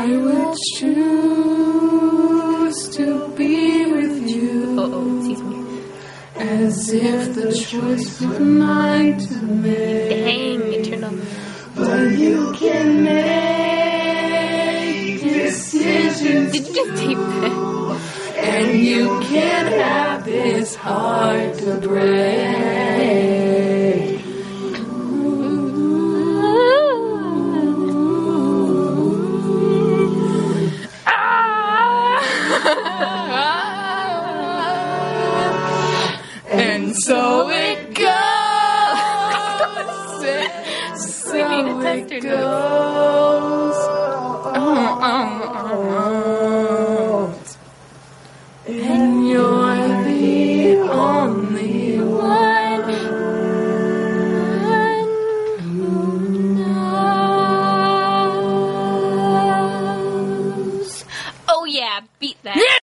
I will choose to be with you Oh, oh, excuse me. as if the choice were mine to make. Dang, it turned on. But you can make decisions Did you just tape that? and you can't have this heart to break. So it goes. so We need it goes. And you're the only one who knows. Oh yeah, beat that.